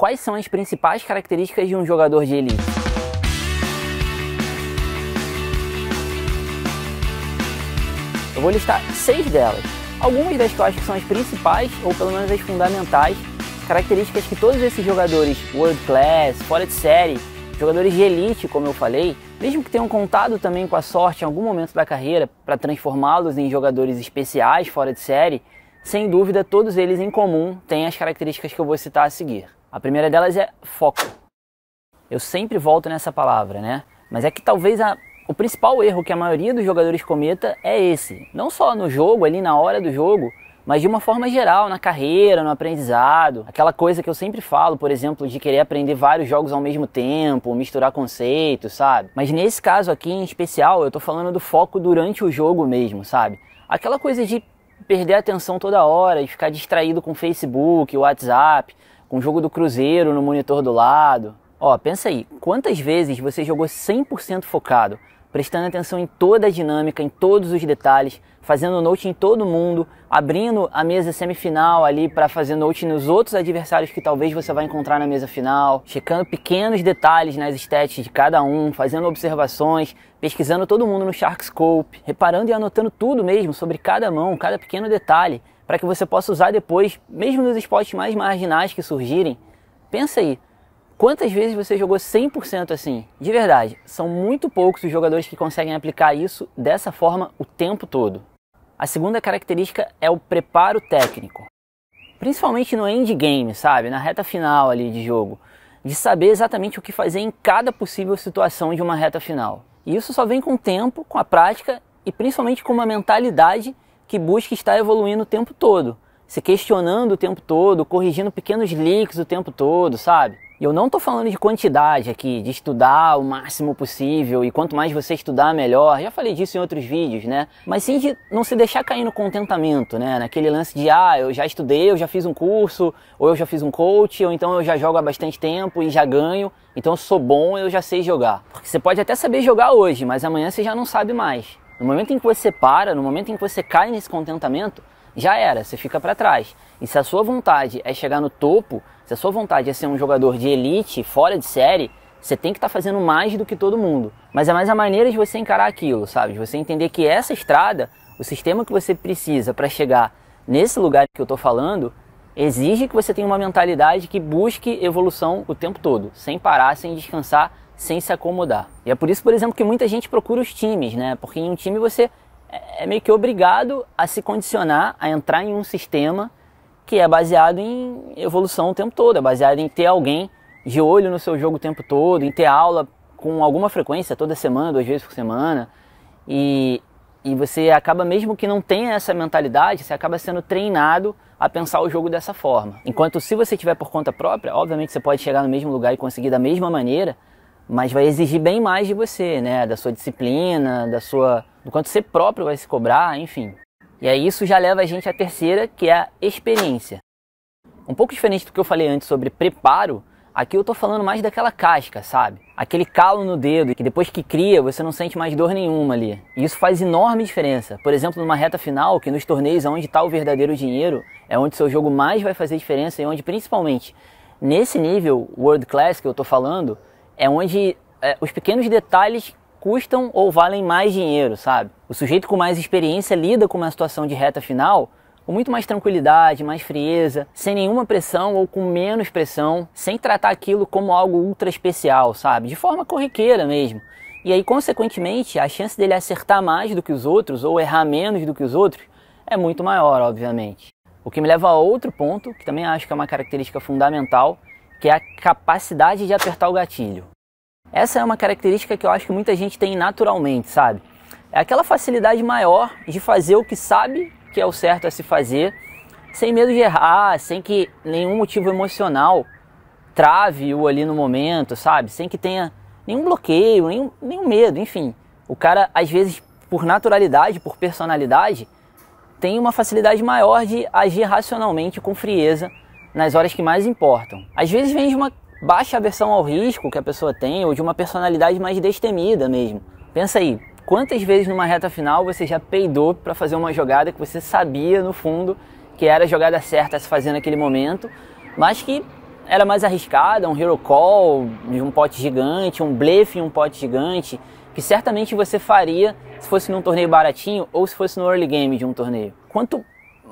quais são as principais características de um jogador de elite. Eu vou listar seis delas. Algumas das que eu acho que são as principais, ou pelo menos as fundamentais, características que todos esses jogadores world class, fora de série, jogadores de elite, como eu falei, mesmo que tenham contado também com a sorte em algum momento da carreira para transformá-los em jogadores especiais fora de série, sem dúvida todos eles em comum têm as características que eu vou citar a seguir. A primeira delas é foco. Eu sempre volto nessa palavra, né? Mas é que talvez a, o principal erro que a maioria dos jogadores cometa é esse. Não só no jogo, ali na hora do jogo, mas de uma forma geral, na carreira, no aprendizado. Aquela coisa que eu sempre falo, por exemplo, de querer aprender vários jogos ao mesmo tempo, misturar conceitos, sabe? Mas nesse caso aqui em especial, eu tô falando do foco durante o jogo mesmo, sabe? Aquela coisa de perder a atenção toda hora, de ficar distraído com Facebook, WhatsApp, com o jogo do Cruzeiro no monitor do lado. Ó, pensa aí, quantas vezes você jogou 100% focado, prestando atenção em toda a dinâmica, em todos os detalhes, fazendo note em todo mundo, abrindo a mesa semifinal ali para fazer note nos outros adversários que talvez você vai encontrar na mesa final, checando pequenos detalhes nas stats de cada um, fazendo observações, pesquisando todo mundo no Sharkscope, reparando e anotando tudo mesmo sobre cada mão, cada pequeno detalhe, para que você possa usar depois, mesmo nos esportes mais marginais que surgirem. Pensa aí, Quantas vezes você jogou 100% assim? De verdade, são muito poucos os jogadores que conseguem aplicar isso dessa forma o tempo todo. A segunda característica é o preparo técnico. Principalmente no endgame, sabe? Na reta final ali de jogo. De saber exatamente o que fazer em cada possível situação de uma reta final. E isso só vem com o tempo, com a prática e principalmente com uma mentalidade que busca estar evoluindo o tempo todo. Se questionando o tempo todo, corrigindo pequenos leaks o tempo todo, sabe? E eu não estou falando de quantidade aqui, de estudar o máximo possível e quanto mais você estudar, melhor. Já falei disso em outros vídeos, né? Mas sim de não se deixar cair no contentamento, né? Naquele lance de, ah, eu já estudei, eu já fiz um curso, ou eu já fiz um coach, ou então eu já jogo há bastante tempo e já ganho, então eu sou bom, eu já sei jogar. Porque você pode até saber jogar hoje, mas amanhã você já não sabe mais. No momento em que você para, no momento em que você cai nesse contentamento, já era, você fica para trás. E se a sua vontade é chegar no topo, se a sua vontade é ser um jogador de elite, fora de série, você tem que estar tá fazendo mais do que todo mundo. Mas é mais a maneira de você encarar aquilo, sabe? De você entender que essa estrada, o sistema que você precisa para chegar nesse lugar que eu estou falando, exige que você tenha uma mentalidade que busque evolução o tempo todo, sem parar, sem descansar, sem se acomodar. E é por isso, por exemplo, que muita gente procura os times, né? Porque em um time você é meio que obrigado a se condicionar a entrar em um sistema que é baseado em evolução o tempo todo, é baseado em ter alguém de olho no seu jogo o tempo todo, em ter aula com alguma frequência, toda semana, duas vezes por semana. E, e você acaba, mesmo que não tenha essa mentalidade, você acaba sendo treinado a pensar o jogo dessa forma. Enquanto se você tiver por conta própria, obviamente você pode chegar no mesmo lugar e conseguir da mesma maneira, mas vai exigir bem mais de você, né? Da sua disciplina, da sua, do quanto você próprio vai se cobrar, enfim. E aí isso já leva a gente à terceira, que é a experiência. Um pouco diferente do que eu falei antes sobre preparo, aqui eu tô falando mais daquela casca, sabe? Aquele calo no dedo que depois que cria você não sente mais dor nenhuma ali. E isso faz enorme diferença. Por exemplo, numa reta final, que nos torneios onde está o verdadeiro dinheiro, é onde seu jogo mais vai fazer diferença e onde principalmente nesse nível world class que eu tô falando, é onde é, os pequenos detalhes custam ou valem mais dinheiro, sabe? O sujeito com mais experiência lida com uma situação de reta final com muito mais tranquilidade, mais frieza, sem nenhuma pressão ou com menos pressão, sem tratar aquilo como algo ultra especial, sabe? De forma corriqueira mesmo. E aí, consequentemente, a chance dele acertar mais do que os outros ou errar menos do que os outros é muito maior, obviamente. O que me leva a outro ponto, que também acho que é uma característica fundamental, que é a capacidade de apertar o gatilho. Essa é uma característica que eu acho que muita gente tem naturalmente, sabe? É aquela facilidade maior de fazer o que sabe que é o certo a se fazer, sem medo de errar, sem que nenhum motivo emocional trave-o ali no momento, sabe? Sem que tenha nenhum bloqueio, nenhum, nenhum medo, enfim. O cara, às vezes, por naturalidade, por personalidade, tem uma facilidade maior de agir racionalmente com frieza nas horas que mais importam. Às vezes vem de uma baixa aversão ao risco que a pessoa tem ou de uma personalidade mais destemida mesmo. Pensa aí, quantas vezes numa reta final você já peidou para fazer uma jogada que você sabia no fundo que era a jogada certa a se fazer naquele momento, mas que era mais arriscada, um hero call de um pote gigante, um blefe em um pote gigante, que certamente você faria se fosse num torneio baratinho ou se fosse no early game de um torneio. Quanto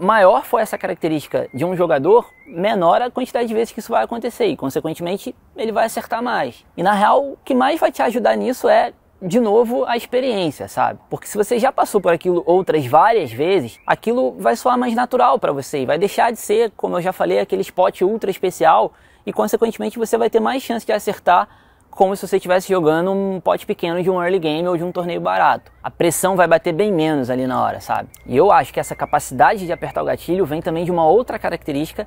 maior for essa característica de um jogador, menor a quantidade de vezes que isso vai acontecer e, consequentemente, ele vai acertar mais. E na real, o que mais vai te ajudar nisso é de novo a experiência, sabe? Porque se você já passou por aquilo outras várias vezes, aquilo vai soar mais natural para você e vai deixar de ser, como eu já falei, aquele spot ultra especial e consequentemente você vai ter mais chance de acertar como se você estivesse jogando um pote pequeno de um early game ou de um torneio barato. A pressão vai bater bem menos ali na hora, sabe? E eu acho que essa capacidade de apertar o gatilho vem também de uma outra característica,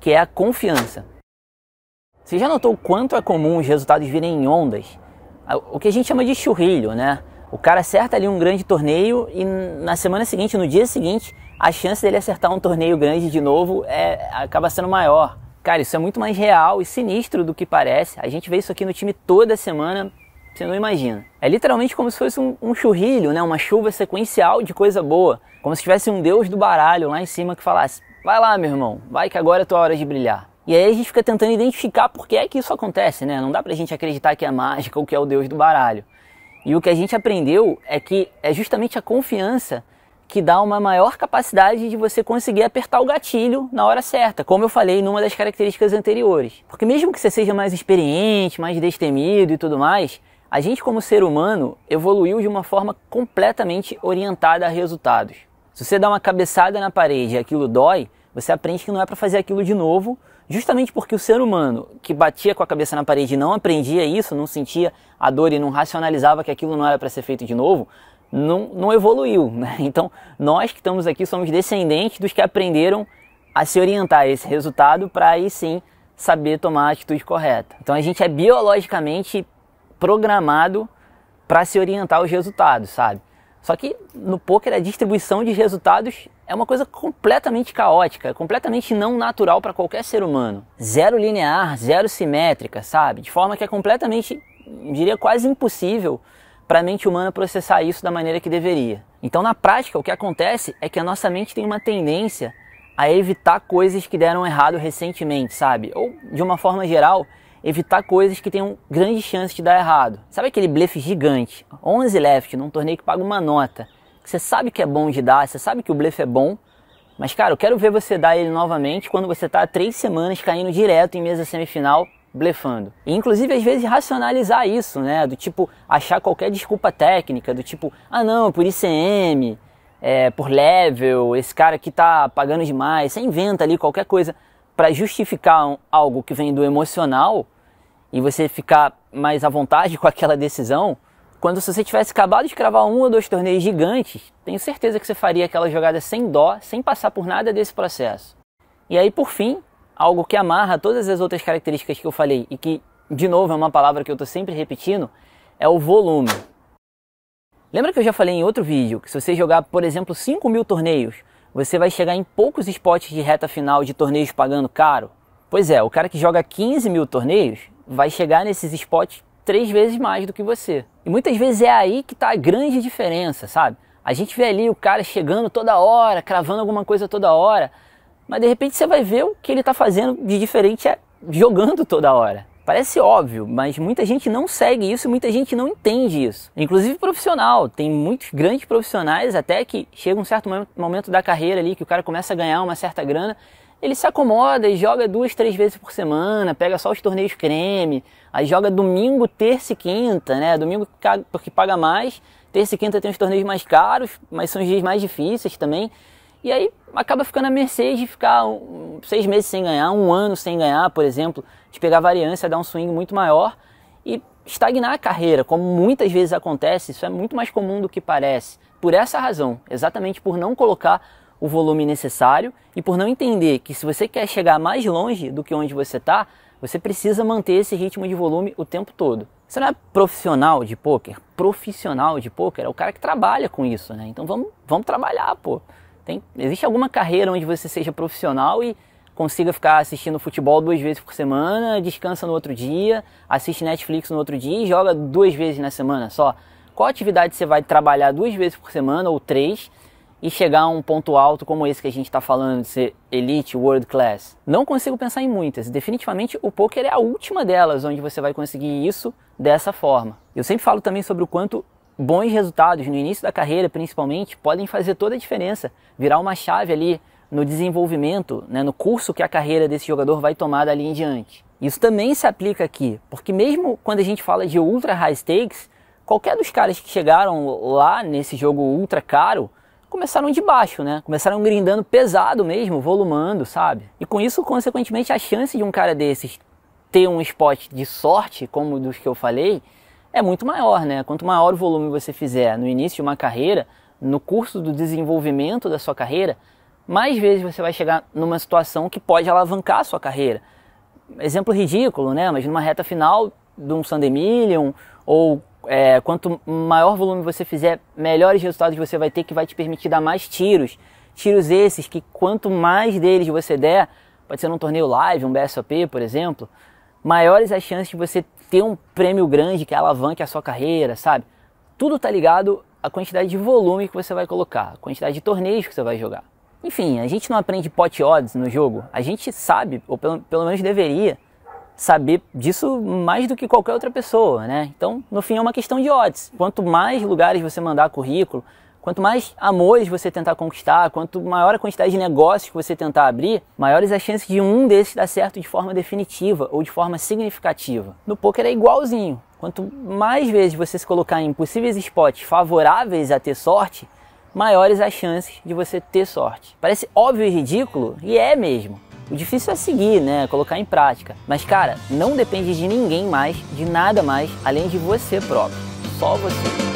que é a confiança. Você já notou o quanto é comum os resultados virem em ondas? O que a gente chama de churrilho, né? O cara acerta ali um grande torneio e na semana seguinte, no dia seguinte, a chance dele acertar um torneio grande de novo é, acaba sendo maior. Cara, isso é muito mais real e sinistro do que parece. A gente vê isso aqui no time toda semana, você não imagina. É literalmente como se fosse um, um churrilho, né? uma chuva sequencial de coisa boa. Como se tivesse um deus do baralho lá em cima que falasse: vai lá, meu irmão, vai que agora é tua hora de brilhar. E aí a gente fica tentando identificar por que é que isso acontece, né? Não dá pra gente acreditar que é mágica ou que é o deus do baralho. E o que a gente aprendeu é que é justamente a confiança que dá uma maior capacidade de você conseguir apertar o gatilho na hora certa, como eu falei numa das características anteriores. Porque mesmo que você seja mais experiente, mais destemido e tudo mais, a gente como ser humano evoluiu de uma forma completamente orientada a resultados. Se você dá uma cabeçada na parede e aquilo dói, você aprende que não é para fazer aquilo de novo, justamente porque o ser humano que batia com a cabeça na parede e não aprendia isso, não sentia a dor e não racionalizava que aquilo não era para ser feito de novo, não, não evoluiu. Né? Então, nós que estamos aqui somos descendentes dos que aprenderam a se orientar a esse resultado para aí sim saber tomar a atitude correta. Então, a gente é biologicamente programado para se orientar aos resultados, sabe? Só que no poker a distribuição de resultados é uma coisa completamente caótica, completamente não natural para qualquer ser humano. Zero linear, zero simétrica, sabe? De forma que é completamente, diria quase impossível para a mente humana processar isso da maneira que deveria. Então, na prática, o que acontece é que a nossa mente tem uma tendência a evitar coisas que deram errado recentemente, sabe? Ou, de uma forma geral, evitar coisas que tenham grande chance de dar errado. Sabe aquele blefe gigante, 11 left, num torneio que paga uma nota, você sabe que é bom de dar, você sabe que o blefe é bom, mas, cara, eu quero ver você dar ele novamente quando você está há três semanas caindo direto em mesa semifinal blefando. E inclusive às vezes racionalizar isso, né? Do tipo achar qualquer desculpa técnica, do tipo, ah não, por ICM, é, por level, esse cara aqui tá pagando demais. Você inventa ali qualquer coisa para justificar um, algo que vem do emocional e você ficar mais à vontade com aquela decisão. Quando se você tivesse acabado de cravar um ou dois torneios gigantes, tenho certeza que você faria aquela jogada sem dó, sem passar por nada desse processo. E aí, por fim, algo que amarra todas as outras características que eu falei e que, de novo, é uma palavra que eu estou sempre repetindo, é o volume. Lembra que eu já falei em outro vídeo que se você jogar, por exemplo, 5 mil torneios, você vai chegar em poucos spots de reta final de torneios pagando caro? Pois é, o cara que joga 15 mil torneios vai chegar nesses spots três vezes mais do que você. E muitas vezes é aí que está a grande diferença, sabe? A gente vê ali o cara chegando toda hora, cravando alguma coisa toda hora, mas de repente você vai ver o que ele está fazendo de diferente é jogando toda hora. Parece óbvio, mas muita gente não segue isso, muita gente não entende isso. Inclusive profissional, tem muitos grandes profissionais até que chega um certo momento da carreira ali que o cara começa a ganhar uma certa grana, ele se acomoda e joga duas, três vezes por semana, pega só os torneios creme, aí joga domingo, terça e quinta, né? Domingo porque paga mais, terça e quinta tem os torneios mais caros, mas são os dias mais difíceis também. E aí acaba ficando a mercê de ficar seis meses sem ganhar, um ano sem ganhar, por exemplo, de pegar variância, dar um swing muito maior e estagnar a carreira, como muitas vezes acontece, isso é muito mais comum do que parece. Por essa razão, exatamente por não colocar o volume necessário e por não entender que se você quer chegar mais longe do que onde você está, você precisa manter esse ritmo de volume o tempo todo. Você não é profissional de poker? Profissional de poker é o cara que trabalha com isso, né? Então vamos, vamos trabalhar, pô. Tem, existe alguma carreira onde você seja profissional e consiga ficar assistindo futebol duas vezes por semana, descansa no outro dia, assiste Netflix no outro dia e joga duas vezes na semana só? Qual atividade você vai trabalhar duas vezes por semana ou três e chegar a um ponto alto como esse que a gente está falando de ser elite, world class? Não consigo pensar em muitas. Definitivamente o poker é a última delas onde você vai conseguir isso dessa forma. Eu sempre falo também sobre o quanto bons resultados no início da carreira, principalmente, podem fazer toda a diferença, virar uma chave ali no desenvolvimento, né, no curso que a carreira desse jogador vai tomar dali em diante. Isso também se aplica aqui, porque mesmo quando a gente fala de ultra high stakes, qualquer dos caras que chegaram lá nesse jogo ultra caro começaram de baixo, né? Começaram grindando pesado mesmo, volumando, sabe? E com isso, consequentemente, a chance de um cara desses ter um spot de sorte, como dos que eu falei, é muito maior, né? Quanto maior o volume você fizer no início de uma carreira, no curso do desenvolvimento da sua carreira, mais vezes você vai chegar numa situação que pode alavancar a sua carreira. Exemplo ridículo, né? Mas numa reta final de um Sunday Million, ou é, quanto maior volume você fizer, melhores resultados você vai ter que vai te permitir dar mais tiros. Tiros esses que quanto mais deles você der, pode ser num torneio live, um BSOP, por exemplo, maiores as chances de você ter um prêmio grande que alavanque a sua carreira, sabe? Tudo tá ligado à quantidade de volume que você vai colocar, a quantidade de torneios que você vai jogar. Enfim, a gente não aprende pot odds no jogo, a gente sabe, ou pelo, pelo menos deveria, saber disso mais do que qualquer outra pessoa, né? Então, no fim, é uma questão de odds. Quanto mais lugares você mandar currículo, quanto mais amores você tentar conquistar, quanto maior a quantidade de negócios que você tentar abrir, maiores as chances de um desses dar certo de forma definitiva ou de forma significativa. No poker é igualzinho. Quanto mais vezes você se colocar em possíveis spots favoráveis a ter sorte, maiores as chances de você ter sorte. Parece óbvio e ridículo, e é mesmo. O difícil é seguir, né? Colocar em prática. Mas, cara, não depende de ninguém mais, de nada mais, além de você próprio. Só você.